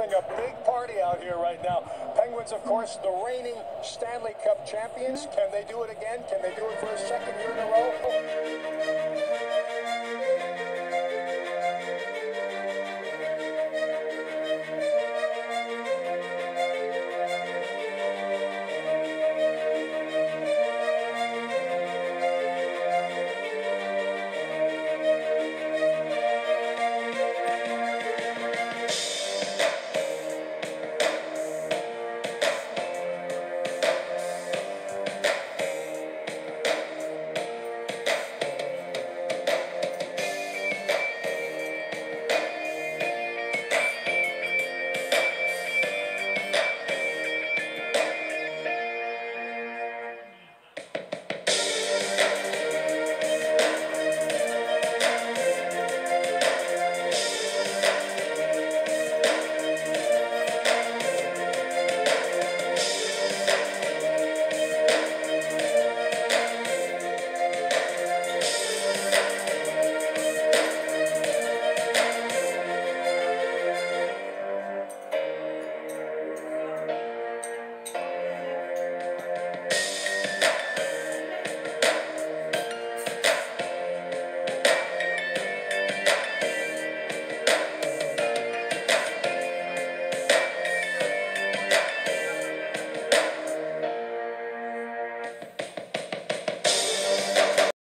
a big party out here right now. Penguins, of course, the reigning Stanley Cup champions. Can they do it again? Can they do it for a second year in a row?